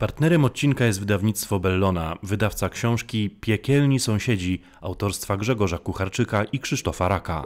Partnerem odcinka jest wydawnictwo Bellona, wydawca książki Piekielni Sąsiedzi autorstwa Grzegorza Kucharczyka i Krzysztofa Raka.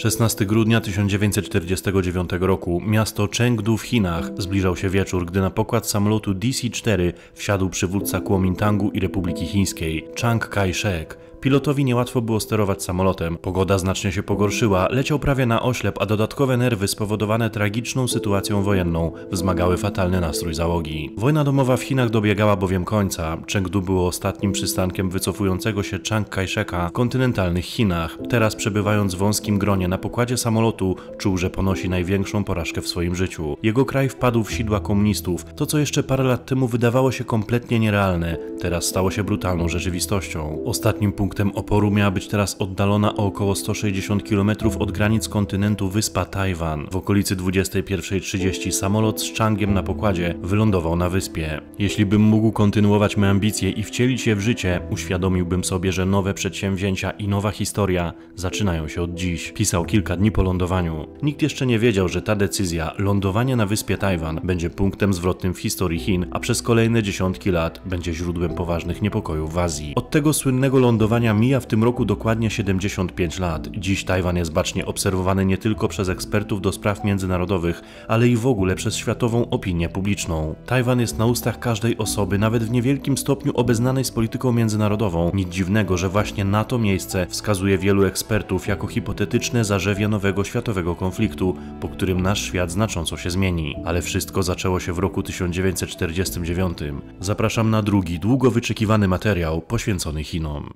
16 grudnia 1949 roku miasto Chengdu w Chinach zbliżał się wieczór, gdy na pokład samolotu DC-4 wsiadł przywódca Kuomintangu i Republiki Chińskiej Chiang Kai-shek. Pilotowi niełatwo było sterować samolotem. Pogoda znacznie się pogorszyła, leciał prawie na oślep, a dodatkowe nerwy spowodowane tragiczną sytuacją wojenną wzmagały fatalny nastrój załogi. Wojna domowa w Chinach dobiegała bowiem końca. Chengdu było ostatnim przystankiem wycofującego się Chiang Kai-sheka w kontynentalnych Chinach. Teraz przebywając w wąskim gronie na pokładzie samolotu, czuł, że ponosi największą porażkę w swoim życiu. Jego kraj wpadł w sidła komunistów. To, co jeszcze parę lat temu wydawało się kompletnie nierealne, teraz stało się brutalną rzeczywistością. Ostatnim punktem Punktem oporu miała być teraz oddalona o około 160 km od granic kontynentu wyspa Tajwan. W okolicy 21.30 samolot z Changiem na pokładzie wylądował na wyspie. Jeśli bym mógł kontynuować me ambicje i wcielić je w życie, uświadomiłbym sobie, że nowe przedsięwzięcia i nowa historia zaczynają się od dziś. Pisał kilka dni po lądowaniu. Nikt jeszcze nie wiedział, że ta decyzja, lądowanie na wyspie Tajwan, będzie punktem zwrotnym w historii Chin, a przez kolejne dziesiątki lat będzie źródłem poważnych niepokojów w Azji. Od tego słynnego lądowania mija w tym roku dokładnie 75 lat. Dziś Tajwan jest bacznie obserwowany nie tylko przez ekspertów do spraw międzynarodowych, ale i w ogóle przez światową opinię publiczną. Tajwan jest na ustach każdej osoby, nawet w niewielkim stopniu obeznanej z polityką międzynarodową. Nic dziwnego, że właśnie na to miejsce wskazuje wielu ekspertów jako hipotetyczne zarzewie nowego światowego konfliktu, po którym nasz świat znacząco się zmieni. Ale wszystko zaczęło się w roku 1949. Zapraszam na drugi, długo wyczekiwany materiał poświęcony Chinom.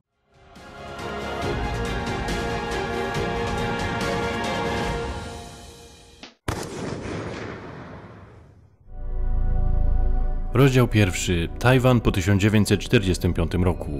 Rozdział pierwszy. Tajwan po 1945 roku.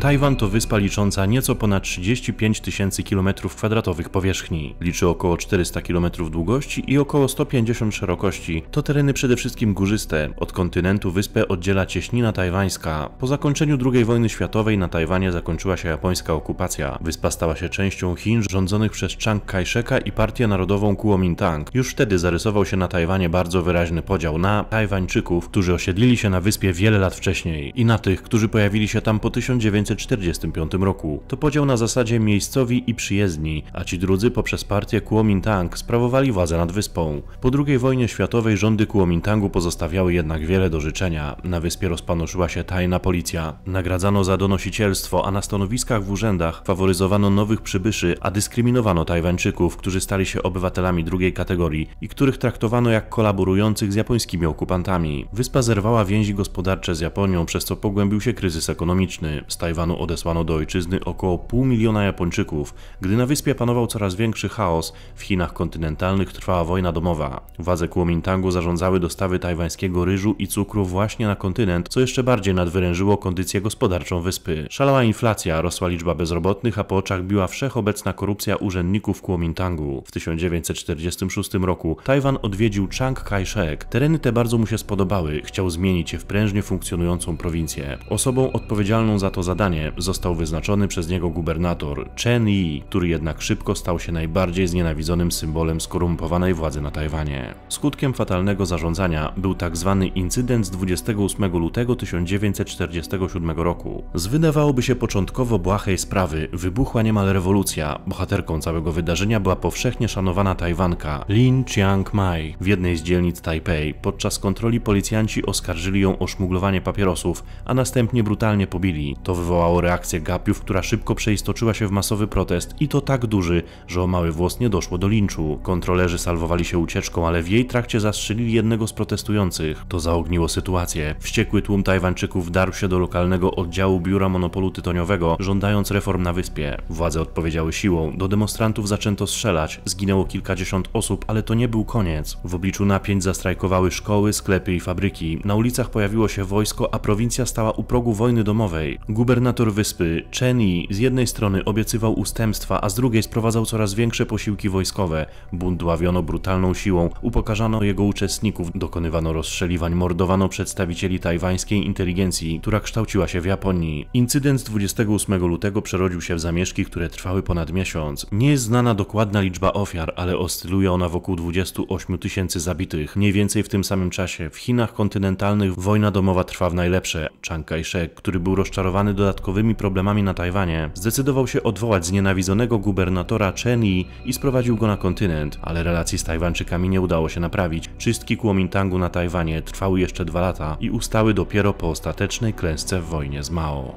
Tajwan to wyspa licząca nieco ponad 35 tysięcy km2 powierzchni. Liczy około 400 km długości i około 150 szerokości. To tereny przede wszystkim górzyste. Od kontynentu wyspę oddziela cieśnina tajwańska. Po zakończeniu II wojny światowej na Tajwanie zakończyła się japońska okupacja. Wyspa stała się częścią Chin rządzonych przez Chiang Kai-sheka i Partię Narodową Kuomintang. Już wtedy zarysował się na Tajwanie bardzo wyraźny podział na Tajwańczyków, którzy osiedlili się na wyspie wiele lat wcześniej i na tych, którzy pojawili się tam po 1900 1945 roku. To podział na zasadzie miejscowi i przyjezdni, a ci drudzy poprzez partię Kuomintang sprawowali władzę nad wyspą. Po II wojnie światowej rządy Kuomintangu pozostawiały jednak wiele do życzenia. Na wyspie rozpanoszyła się tajna policja. Nagradzano za donosicielstwo, a na stanowiskach w urzędach faworyzowano nowych przybyszy, a dyskryminowano Tajwańczyków, którzy stali się obywatelami drugiej kategorii i których traktowano jak kolaborujących z japońskimi okupantami. Wyspa zerwała więzi gospodarcze z Japonią, przez co pogłębił się kryzys ekonomiczny. Z odesłano do ojczyzny około pół miliona Japończyków. Gdy na wyspie panował coraz większy chaos, w Chinach kontynentalnych trwała wojna domowa. Władze Kuomintangu zarządzały dostawy tajwańskiego ryżu i cukru właśnie na kontynent, co jeszcze bardziej nadwyrężyło kondycję gospodarczą wyspy. Szalała inflacja, rosła liczba bezrobotnych, a po oczach biła wszechobecna korupcja urzędników Kuomintangu. W 1946 roku Tajwan odwiedził Chiang Kai-shek. Tereny te bardzo mu się spodobały, chciał zmienić je w prężnie funkcjonującą prowincję. Osobą odpowiedzialną za to zadanie został wyznaczony przez niego gubernator Chen Yi, który jednak szybko stał się najbardziej znienawidzonym symbolem skorumpowanej władzy na Tajwanie. Skutkiem fatalnego zarządzania był tak zwany incydent z 28 lutego 1947 roku. Z wydawałoby się początkowo błahej sprawy wybuchła niemal rewolucja. Bohaterką całego wydarzenia była powszechnie szanowana Tajwanka Lin Chiang Mai. W jednej z dzielnic Tajpej podczas kontroli policjanci oskarżyli ją o szmuglowanie papierosów, a następnie brutalnie pobili. To wywołało reakcję gapiów, która szybko przeistoczyła się w masowy protest i to tak duży, że o mały włos nie doszło do linczu. Kontrolerzy salwowali się ucieczką, ale w jej trakcie zastrzelili jednego z protestujących. To zaogniło sytuację. Wściekły tłum Tajwańczyków wdarł się do lokalnego oddziału biura monopolu tytoniowego, żądając reform na wyspie. Władze odpowiedziały siłą. Do demonstrantów zaczęto strzelać. Zginęło kilkadziesiąt osób, ale to nie był koniec. W obliczu napięć zastrajkowały szkoły, sklepy i fabryki. Na ulicach pojawiło się wojsko, a prowincja stała u progu wojny domowej. Gubernator Gubernator wyspy Chen Yi z jednej strony obiecywał ustępstwa, a z drugiej sprowadzał coraz większe posiłki wojskowe. Bunt dławiono brutalną siłą, upokarzano jego uczestników, dokonywano rozstrzeliwań, mordowano przedstawicieli tajwańskiej inteligencji, która kształciła się w Japonii. Incydent z 28 lutego przerodził się w zamieszki, które trwały ponad miesiąc. Nie jest znana dokładna liczba ofiar, ale oscyluje ona wokół 28 tysięcy zabitych. Mniej więcej w tym samym czasie w Chinach kontynentalnych wojna domowa trwa w najlepsze. Chiang Kai-shek, który był rozczarowany dodatkowymi problemami na Tajwanie, zdecydował się odwołać znienawidzonego gubernatora Chen Yi i sprowadził go na kontynent, ale relacji z Tajwańczykami nie udało się naprawić. Czystki Kuomintangu na Tajwanie trwały jeszcze dwa lata i ustały dopiero po ostatecznej klęsce w wojnie z Mao.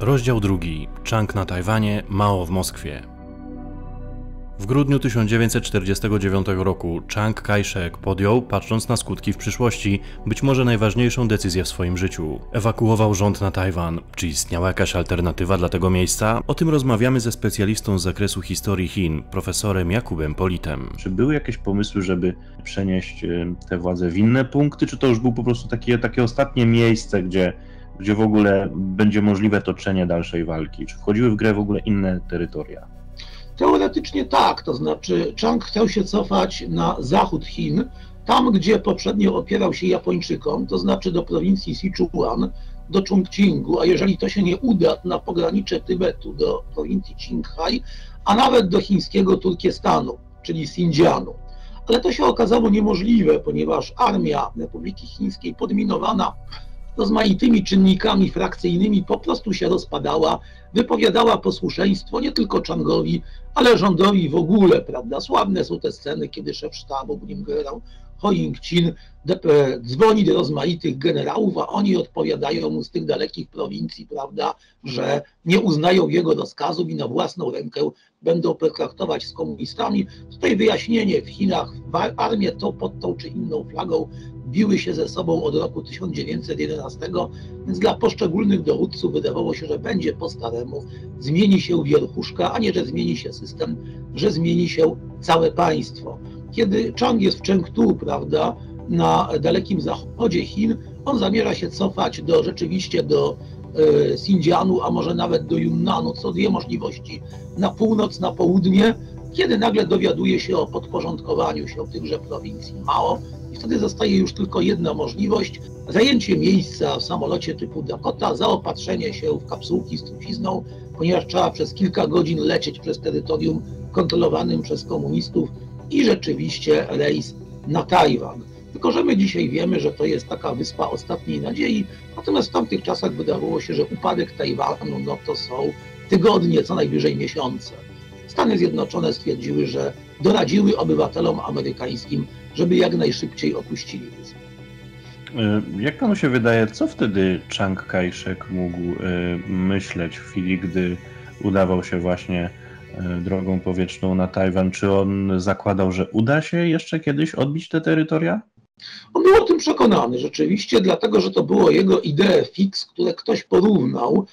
Rozdział drugi. Chang na Tajwanie, Mao w Moskwie. W grudniu 1949 roku Chiang Kai-shek podjął, patrząc na skutki w przyszłości, być może najważniejszą decyzję w swoim życiu. Ewakuował rząd na Tajwan. Czy istniała jakaś alternatywa dla tego miejsca? O tym rozmawiamy ze specjalistą z zakresu historii Chin, profesorem Jakubem Politem. Czy były jakieś pomysły, żeby przenieść e, te władze w inne punkty, czy to już był po prostu takie, takie ostatnie miejsce, gdzie gdzie w ogóle będzie możliwe toczenie dalszej walki? Czy wchodziły w grę w ogóle inne terytoria? Teoretycznie tak, to znaczy Chang chciał się cofać na zachód Chin, tam gdzie poprzednio opierał się Japończykom, to znaczy do prowincji Sichuan, do Chongqingu, a jeżeli to się nie uda, na pogranicze Tybetu do prowincji Qinghai, a nawet do chińskiego Turkestanu, czyli Xinjianu. Ale to się okazało niemożliwe, ponieważ armia Republiki Chińskiej podminowana rozmaitymi czynnikami frakcyjnymi po prostu się rozpadała, wypowiadała posłuszeństwo nie tylko Changowi, ale rządowi w ogóle, prawda? Sławne są te sceny, kiedy szef sztabu, nim generał Ho Ying-chin dzwoni do rozmaitych generałów, a oni odpowiadają mu z tych dalekich prowincji, prawda, że nie uznają jego rozkazów i na własną rękę będą pertraktować z komunistami. Tutaj wyjaśnienie w Chinach armię to pod tą czy inną flagą biły się ze sobą od roku 1911, więc dla poszczególnych dowódców wydawało się, że będzie po staremu, zmieni się wierchuszka, a nie, że zmieni się system, że zmieni się całe państwo. Kiedy Chang jest w Chengdu, prawda, na dalekim zachodzie Chin, on zamierza się cofać do rzeczywiście do e, Xinjianu, a może nawet do Yunnanu, co dwie możliwości, na północ, na południe, kiedy nagle dowiaduje się o podporządkowaniu się tychże prowincji Mao, i wtedy zostaje już tylko jedna możliwość, zajęcie miejsca w samolocie typu Dakota, zaopatrzenie się w kapsułki z trucizną, ponieważ trzeba przez kilka godzin lecieć przez terytorium kontrolowanym przez komunistów i rzeczywiście rejs na Tajwan. Tylko, że my dzisiaj wiemy, że to jest taka wyspa ostatniej nadziei, natomiast w tamtych czasach wydawało się, że upadek Tajwanu no to są tygodnie, co najwyżej miesiące. Stany Zjednoczone stwierdziły, że doradziły obywatelom amerykańskim, żeby jak najszybciej opuścili wyspę. E, jak panu się wydaje, co wtedy Chiang Kai-shek mógł e, myśleć w chwili, gdy udawał się właśnie drogą powietrzną na Tajwan? Czy on zakładał, że uda się jeszcze kiedyś odbić te terytoria? On był o tym przekonany rzeczywiście, dlatego że to było jego idee fix, które ktoś porównał.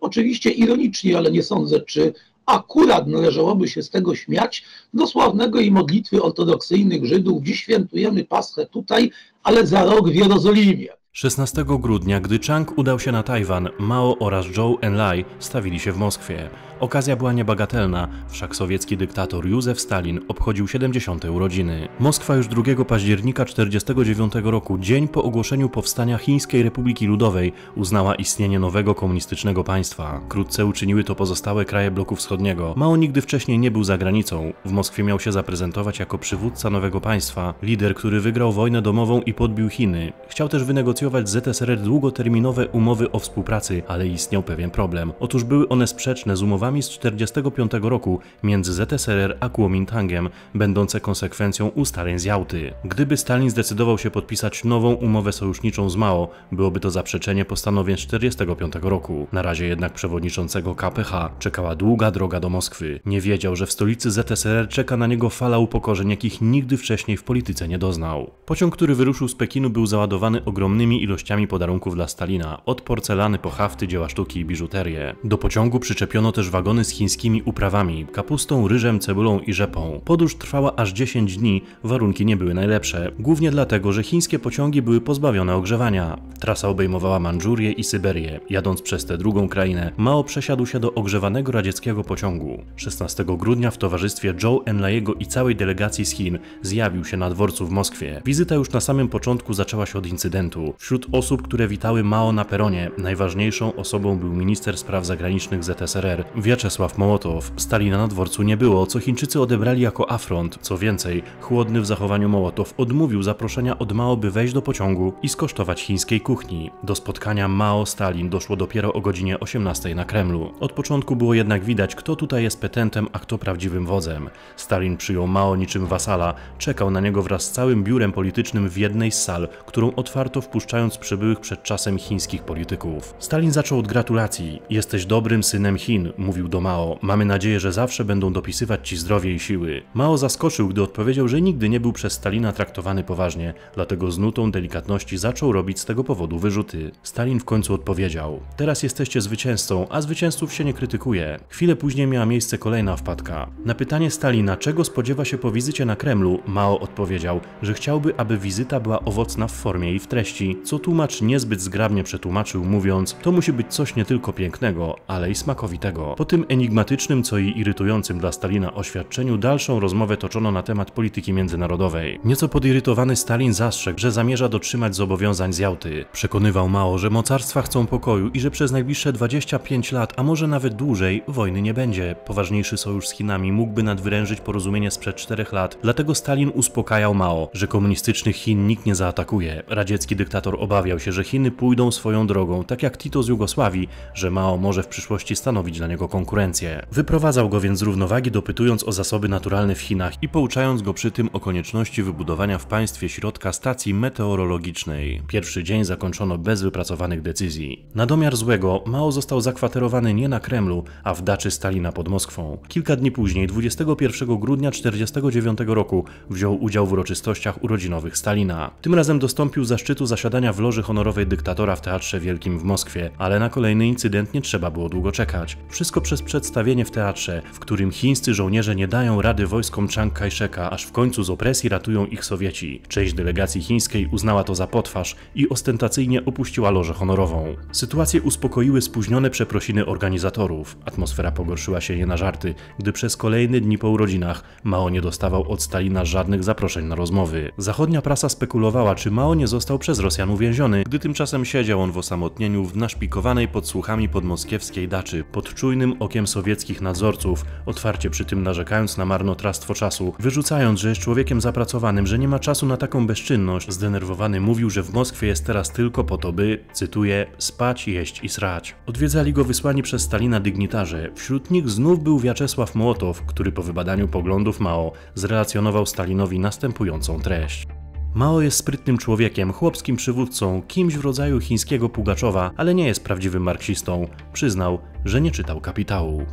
Oczywiście ironicznie, ale nie sądzę, czy akurat należałoby się z tego śmiać, do sławnego i modlitwy ortodoksyjnych Żydów. Dziś świętujemy Paschę tutaj, ale za rok w Jerozolimie. 16 grudnia, gdy Chang udał się na Tajwan, Mao oraz Zhou Enlai stawili się w Moskwie. Okazja była niebagatelna, wszak sowiecki dyktator Józef Stalin obchodził 70. urodziny. Moskwa już 2 października 1949 roku, dzień po ogłoszeniu powstania Chińskiej Republiki Ludowej, uznała istnienie nowego komunistycznego państwa. Wkrótce uczyniły to pozostałe kraje bloku wschodniego. Mao nigdy wcześniej nie był za granicą. W Moskwie miał się zaprezentować jako przywódca nowego państwa, lider, który wygrał wojnę domową i podbił Chiny. Chciał też wynegocjować z ZSRR długoterminowe umowy o współpracy, ale istniał pewien problem. Otóż były one sprzeczne z umowami z 1945 roku między ZSRR a Kuomintangiem, będące konsekwencją ustaleń z Jałty. Gdyby Stalin zdecydował się podpisać nową umowę sojuszniczą z Mao, byłoby to zaprzeczenie postanowień z 1945 roku. Na razie jednak przewodniczącego KPH czekała długa droga do Moskwy. Nie wiedział, że w stolicy ZSRR czeka na niego fala upokorzeń, jakich nigdy wcześniej w polityce nie doznał. Pociąg, który wyruszył z Pekinu był załadowany ogromnymi ilościami podarunków dla Stalina, od porcelany po hafty, dzieła sztuki i biżuterię. Do pociągu przyczepiono też wagony wagony z chińskimi uprawami, kapustą, ryżem, cebulą i rzepą. Podróż trwała aż 10 dni, warunki nie były najlepsze, głównie dlatego, że chińskie pociągi były pozbawione ogrzewania. Trasa obejmowała Mandżurię i Syberię. Jadąc przez tę drugą krainę, Mao przesiadł się do ogrzewanego radzieckiego pociągu. 16 grudnia w towarzystwie Zhou Enlai'ego i całej delegacji z Chin zjawił się na dworcu w Moskwie. Wizyta już na samym początku zaczęła się od incydentu. Wśród osób, które witały Mao na peronie, najważniejszą osobą był minister spraw zagranicznych ZSRR, Wiaczesław Mołotow. Stalina na dworcu nie było, co Chińczycy odebrali jako afront. Co więcej, chłodny w zachowaniu Mołotow odmówił zaproszenia od Mao, by wejść do pociągu i skosztować chińskiej kuchni. Do spotkania Mao-Stalin doszło dopiero o godzinie 18 na Kremlu. Od początku było jednak widać, kto tutaj jest petentem, a kto prawdziwym wodzem. Stalin przyjął Mao niczym wasala, czekał na niego wraz z całym biurem politycznym w jednej z sal, którą otwarto wpuszczając przybyłych przed czasem chińskich polityków. Stalin zaczął od gratulacji. Jesteś dobrym synem Chin, mówił do Mao. Mamy nadzieję, że zawsze będą dopisywać ci zdrowie i siły. Mao zaskoczył, gdy odpowiedział, że nigdy nie był przez Stalina traktowany poważnie, dlatego z nutą delikatności zaczął robić z tego powodu wyrzuty. Stalin w końcu odpowiedział: Teraz jesteście zwycięzcą, a zwycięzców się nie krytykuje. Chwilę później miała miejsce kolejna wpadka. Na pytanie Stalina, czego spodziewa się po wizycie na Kremlu, Mao odpowiedział, że chciałby, aby wizyta była owocna w formie i w treści, co tłumacz niezbyt zgrabnie przetłumaczył, mówiąc: To musi być coś nie tylko pięknego, ale i smakowitego. Po tym enigmatycznym, co i irytującym dla Stalina oświadczeniu, dalszą rozmowę toczono na temat polityki międzynarodowej. Nieco podirytowany Stalin zastrzegł, że zamierza dotrzymać zobowiązań z Jałty. Przekonywał Mao, że mocarstwa chcą pokoju i że przez najbliższe 25 lat, a może nawet dłużej, wojny nie będzie. Poważniejszy sojusz z Chinami mógłby nadwyrężyć porozumienie sprzed czterech lat, dlatego Stalin uspokajał Mao, że komunistycznych Chin nikt nie zaatakuje. Radziecki dyktator obawiał się, że Chiny pójdą swoją drogą, tak jak Tito z Jugosławii, że Mao może w przyszłości stanowić dla niego konkurencję. Wyprowadzał go więc z równowagi, dopytując o zasoby naturalne w Chinach i pouczając go przy tym o konieczności wybudowania w państwie środka stacji meteorologicznej. Pierwszy dzień zakończono bez wypracowanych decyzji. Na domiar złego Mao został zakwaterowany nie na Kremlu, a w daczy Stalina pod Moskwą. Kilka dni później, 21 grudnia 1949 roku, wziął udział w uroczystościach urodzinowych Stalina. Tym razem dostąpił zaszczytu zasiadania w loży honorowej dyktatora w Teatrze Wielkim w Moskwie, ale na kolejny incydent nie trzeba było długo czekać. Wszystko przez przedstawienie w teatrze, w którym chińscy żołnierze nie dają rady wojskom Chiang Kai-sheka, aż w końcu z opresji ratują ich Sowieci. Część delegacji chińskiej uznała to za potwarz i ostentacyjnie opuściła lożę honorową. Sytuację uspokoiły spóźnione przeprosiny organizatorów. Atmosfera pogorszyła się nie na żarty, gdy przez kolejne dni po urodzinach Mao nie dostawał od Stalina żadnych zaproszeń na rozmowy. Zachodnia prasa spekulowała, czy Mao nie został przez Rosjan uwięziony, gdy tymczasem siedział on w osamotnieniu w naszpikowanej podsłuchami podmoskiewskiej daczy, pod czujnym okiem sowieckich nadzorców, otwarcie przy tym narzekając na marnotrawstwo czasu, wyrzucając, że jest człowiekiem zapracowanym, że nie ma czasu na taką bezczynność. Zdenerwowany mówił, że w Moskwie jest teraz tylko po to, by, cytuję, spać, jeść i srać. Odwiedzali go wysłani przez Stalina dygnitarze. Wśród nich znów był Wiaczesław Mołotow, który po wybadaniu poglądów Mao zrelacjonował Stalinowi następującą treść. Mao jest sprytnym człowiekiem, chłopskim przywódcą, kimś w rodzaju chińskiego Pugaczowa, ale nie jest prawdziwym marksistą. Przyznał, że nie czytał kapitału.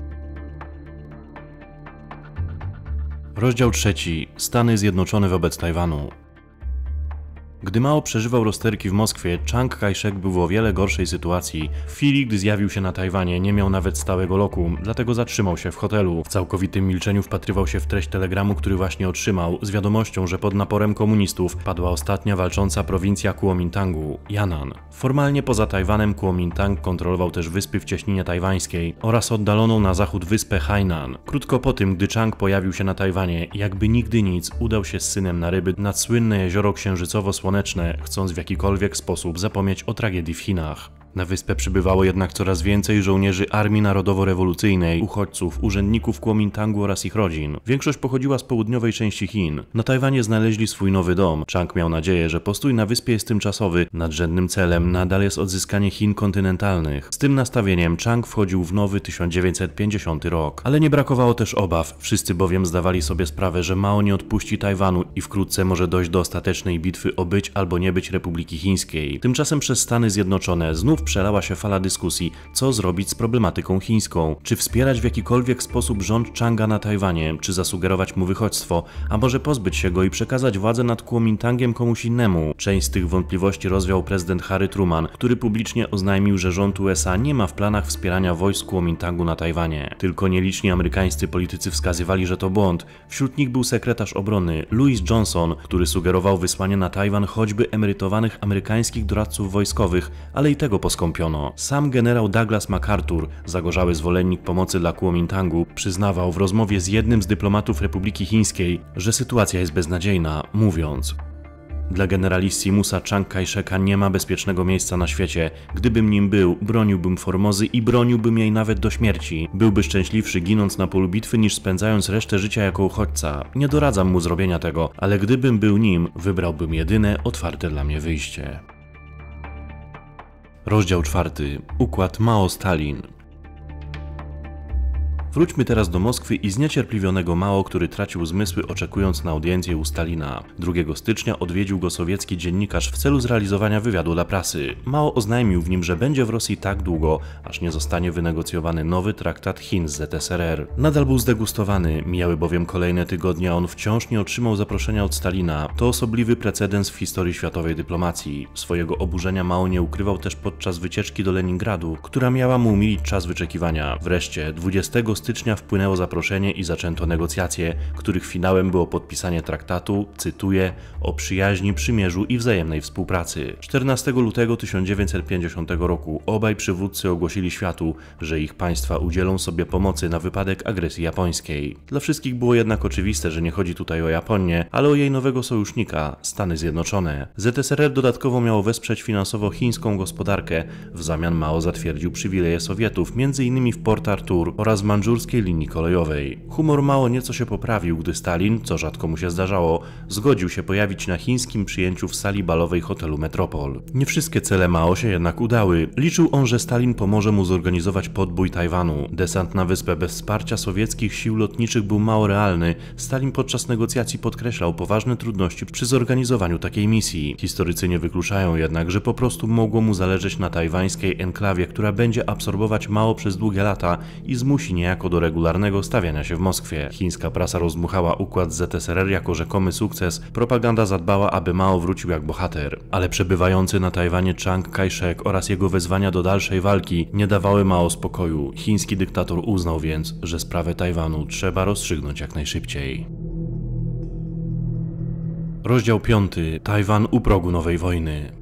Rozdział trzeci. Stany Zjednoczone wobec Tajwanu. Gdy Mao przeżywał rozterki w Moskwie, Chiang Kai-shek był w o wiele gorszej sytuacji. W chwili, gdy zjawił się na Tajwanie, nie miał nawet stałego lokum, dlatego zatrzymał się w hotelu. W całkowitym milczeniu wpatrywał się w treść telegramu, który właśnie otrzymał, z wiadomością, że pod naporem komunistów padła ostatnia walcząca prowincja Kuomintangu, Yan'an. Formalnie poza Tajwanem Kuomintang kontrolował też wyspy w cieśninie tajwańskiej oraz oddaloną na zachód wyspę Hainan. Krótko po tym, gdy Chang pojawił się na Tajwanie, jakby nigdy nic, udał się z synem na ryby nad słynne jezioro księżycowo-słoneczne słoneczne, chcąc w jakikolwiek sposób zapomnieć o tragedii w Chinach. Na wyspę przybywało jednak coraz więcej żołnierzy Armii Narodowo-Rewolucyjnej, uchodźców, urzędników Kuomintangu oraz ich rodzin. Większość pochodziła z południowej części Chin. Na Tajwanie znaleźli swój nowy dom. Chang miał nadzieję, że postój na wyspie jest tymczasowy. Nadrzędnym celem nadal jest odzyskanie Chin kontynentalnych. Z tym nastawieniem Chang wchodził w nowy 1950 rok. Ale nie brakowało też obaw. Wszyscy bowiem zdawali sobie sprawę, że Mao nie odpuści Tajwanu i wkrótce może dojść do ostatecznej bitwy o być albo nie być Republiki Chińskiej. Tymczasem przez Stany Zjednoczone znów znów przelała się fala dyskusji, co zrobić z problematyką chińską. Czy wspierać w jakikolwiek sposób rząd Changa na Tajwanie, czy zasugerować mu wychodźstwo, a może pozbyć się go i przekazać władzę nad Kuomintangiem komuś innemu. Część z tych wątpliwości rozwiał prezydent Harry Truman, który publicznie oznajmił, że rząd USA nie ma w planach wspierania wojsk Kuomintangu na Tajwanie. Tylko nieliczni amerykańscy politycy wskazywali, że to błąd. Wśród nich był sekretarz obrony Louis Johnson, który sugerował wysłanie na Tajwan choćby emerytowanych amerykańskich doradców wojskowych, ale i tego poskąpiono. Sam generał Douglas MacArthur, zagorzały zwolennik pomocy dla Kuomintangu, przyznawał w rozmowie z jednym z dyplomatów Republiki Chińskiej, że sytuacja jest beznadziejna, mówiąc dla generalissimusa Chiang Kai-sheka nie ma bezpiecznego miejsca na świecie. Gdybym nim był, broniłbym Formozy i broniłbym jej nawet do śmierci. Byłby szczęśliwszy ginąc na polu bitwy niż spędzając resztę życia jako uchodźca. Nie doradzam mu zrobienia tego, ale gdybym był nim, wybrałbym jedyne otwarte dla mnie wyjście. Rozdział czwarty. Układ Mao-Stalin. Wróćmy teraz do Moskwy i zniecierpliwionego Mao, który tracił zmysły oczekując na audiencję u Stalina. 2 stycznia odwiedził go sowiecki dziennikarz w celu zrealizowania wywiadu dla prasy. Mao oznajmił w nim, że będzie w Rosji tak długo, aż nie zostanie wynegocjowany nowy traktat Chin z ZSRR. Nadal był zdegustowany, mijały bowiem kolejne tygodnie, a on wciąż nie otrzymał zaproszenia od Stalina. To osobliwy precedens w historii światowej dyplomacji. Swojego oburzenia Mao nie ukrywał też podczas wycieczki do Leningradu, która miała mu umilić czas wyczekiwania. Wreszcie 20 stycznia wpłynęło zaproszenie i zaczęto negocjacje, których finałem było podpisanie traktatu, cytuję, o przyjaźni, przymierzu i wzajemnej współpracy. 14 lutego 1950 roku obaj przywódcy ogłosili światu, że ich państwa udzielą sobie pomocy na wypadek agresji japońskiej. Dla wszystkich było jednak oczywiste, że nie chodzi tutaj o Japonię, ale o jej nowego sojusznika, Stany Zjednoczone. ZSRR dodatkowo miało wesprzeć finansowo chińską gospodarkę, w zamian Mao zatwierdził przywileje Sowietów, m.in. w Port Arthur oraz Mandżurii mandżurskiej linii kolejowej. Humor mało nieco się poprawił, gdy Stalin, co rzadko mu się zdarzało, zgodził się pojawić na chińskim przyjęciu w sali balowej hotelu Metropol. Nie wszystkie cele Mao się jednak udały. Liczył on, że Stalin pomoże mu zorganizować podbój Tajwanu. Desant na wyspę bez wsparcia sowieckich sił lotniczych był mało realny. Stalin podczas negocjacji podkreślał poważne trudności przy zorganizowaniu takiej misji. Historycy nie wykluczają jednak, że po prostu mogło mu zależeć na tajwańskiej enklawie, która będzie absorbować Mao przez długie lata i zmusi niejako niejako do regularnego stawiania się w Moskwie. Chińska prasa rozmuchała układ ZSRR jako rzekomy sukces, propaganda zadbała, aby Mao wrócił jak bohater. Ale przebywający na Tajwanie Chiang Kai-shek oraz jego wezwania do dalszej walki nie dawały Mao spokoju. Chiński dyktator uznał więc, że sprawę Tajwanu trzeba rozstrzygnąć jak najszybciej. Rozdział 5. Tajwan u progu nowej wojny.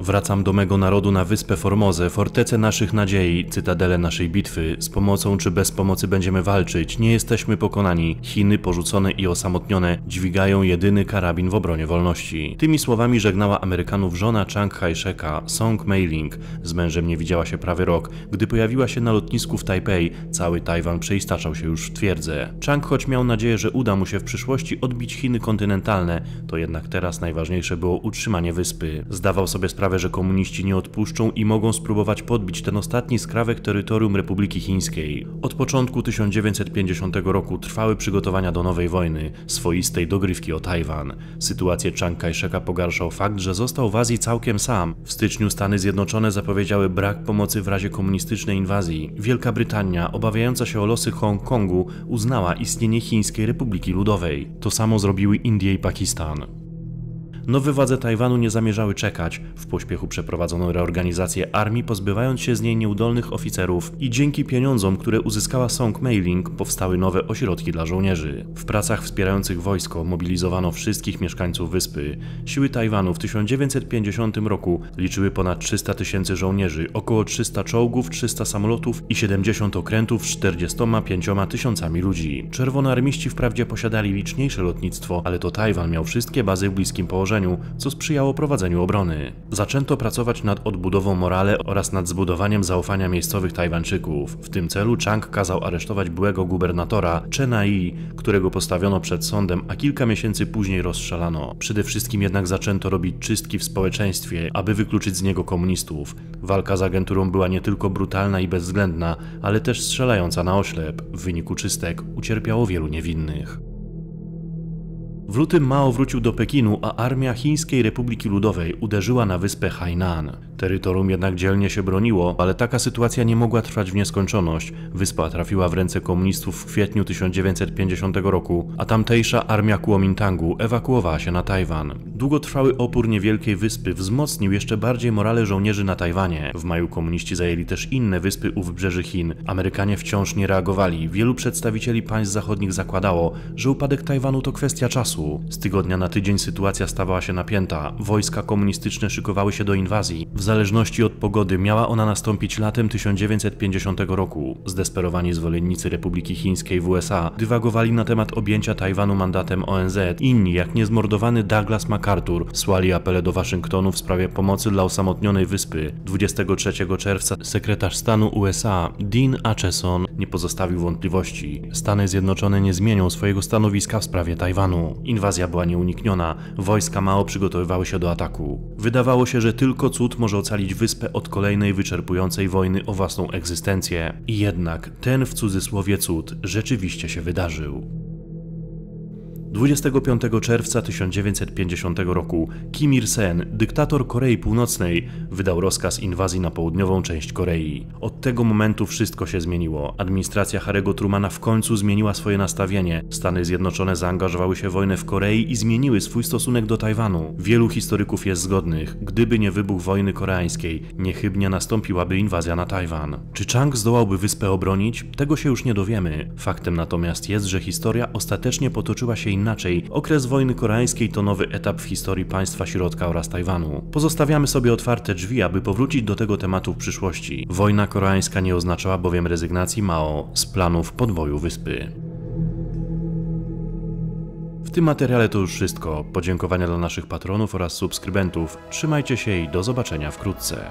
Wracam do mego narodu na wyspę Formozę, fortecę naszych nadziei, cytadelę naszej bitwy. Z pomocą czy bez pomocy będziemy walczyć. Nie jesteśmy pokonani. Chiny, porzucone i osamotnione, dźwigają jedyny karabin w obronie wolności. Tymi słowami żegnała Amerykanów żona Chiang Kai-sheka, Song Mei-ling. Z mężem nie widziała się prawie rok. Gdy pojawiła się na lotnisku w Tajpej, cały Tajwan przeistaczał się już w twierdzę. Chiang, choć miał nadzieję, że uda mu się w przyszłości odbić Chiny kontynentalne, to jednak teraz najważniejsze było utrzymanie wyspy. Zdawał sobie sprawę, sprawę, że komuniści nie odpuszczą i mogą spróbować podbić ten ostatni skrawek terytorium Republiki Chińskiej. Od początku 1950 roku trwały przygotowania do nowej wojny, swoistej dogrywki o Tajwan. Sytuację Chiang Kai-sheka pogarszał fakt, że został w Azji całkiem sam. W styczniu Stany Zjednoczone zapowiedziały brak pomocy w razie komunistycznej inwazji. Wielka Brytania, obawiająca się o losy Hongkongu, uznała istnienie Chińskiej Republiki Ludowej. To samo zrobiły Indie i Pakistan. Nowe władze Tajwanu nie zamierzały czekać. W pośpiechu przeprowadzono reorganizację armii, pozbywając się z niej nieudolnych oficerów i dzięki pieniądzom, które uzyskała Song Meiling, powstały nowe ośrodki dla żołnierzy. W pracach wspierających wojsko mobilizowano wszystkich mieszkańców wyspy. Siły Tajwanu w 1950 roku liczyły ponad 300 tysięcy żołnierzy, około 300 czołgów, 300 samolotów i 70 okrętów z 45 tysiącami ludzi. Czerwonoarmiści wprawdzie posiadali liczniejsze lotnictwo, ale to Tajwan miał wszystkie bazy w bliskim położeniu co sprzyjało prowadzeniu obrony. Zaczęto pracować nad odbudową morale oraz nad zbudowaniem zaufania miejscowych Tajwańczyków. W tym celu Chang kazał aresztować byłego gubernatora Chena Yi, którego postawiono przed sądem, a kilka miesięcy później rozstrzelano. Przede wszystkim jednak zaczęto robić czystki w społeczeństwie, aby wykluczyć z niego komunistów. Walka z agenturą była nie tylko brutalna i bezwzględna, ale też strzelająca na oślep. W wyniku czystek ucierpiało wielu niewinnych. W lutym Mao wrócił do Pekinu, a armia Chińskiej Republiki Ludowej uderzyła na wyspę Hainan. Terytorium jednak dzielnie się broniło, ale taka sytuacja nie mogła trwać w nieskończoność. Wyspa trafiła w ręce komunistów w kwietniu 1950 roku, a tamtejsza armia Kuomintangu ewakuowała się na Tajwan. Długotrwały opór niewielkiej wyspy wzmocnił jeszcze bardziej morale żołnierzy na Tajwanie. W maju komuniści zajęli też inne wyspy u wybrzeży Chin. Amerykanie wciąż nie reagowali. Wielu przedstawicieli państw zachodnich zakładało, że upadek Tajwanu to kwestia czasu. Z tygodnia na tydzień sytuacja stawała się napięta. Wojska komunistyczne szykowały się do inwazji. W zależności od pogody miała ona nastąpić latem 1950 roku. Zdesperowani zwolennicy Republiki Chińskiej w USA dywagowali na temat objęcia Tajwanu mandatem ONZ. Inni, jak niezmordowany Douglas MacArthur, słali apele do Waszyngtonu w sprawie pomocy dla osamotnionej wyspy. 23 czerwca sekretarz stanu USA Dean Acheson nie pozostawił wątpliwości. Stany Zjednoczone nie zmienią swojego stanowiska w sprawie Tajwanu. Inwazja była nieunikniona, wojska Mao przygotowywały się do ataku. Wydawało się, że tylko cud może ocalić wyspę od kolejnej wyczerpującej wojny o własną egzystencję. I jednak ten w cudzysłowie cud rzeczywiście się wydarzył. 25 czerwca 1950 roku Kim Il-sen, dyktator Korei Północnej, wydał rozkaz inwazji na południową część Korei. Od tego momentu wszystko się zmieniło. Administracja Harego Trumana w końcu zmieniła swoje nastawienie. Stany Zjednoczone zaangażowały się w wojnę w Korei i zmieniły swój stosunek do Tajwanu. Wielu historyków jest zgodnych, gdyby nie wybuch wojny koreańskiej, niechybnie nastąpiłaby inwazja na Tajwan. Czy Chang zdołałby wyspę obronić? Tego się już nie dowiemy. Faktem natomiast jest, że historia ostatecznie potoczyła się inaczej. Okres wojny koreańskiej to nowy etap w historii państwa środka oraz Tajwanu. Pozostawiamy sobie otwarte drzwi, aby powrócić do tego tematu w przyszłości. Wojna koreańska nie oznaczała bowiem rezygnacji Mao z planów podwoju wyspy. W tym materiale to już wszystko. Podziękowania dla naszych patronów oraz subskrybentów. Trzymajcie się i do zobaczenia wkrótce.